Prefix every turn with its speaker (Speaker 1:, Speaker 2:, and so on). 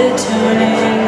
Speaker 1: Mm.